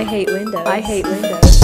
I hate windows. I hate windows.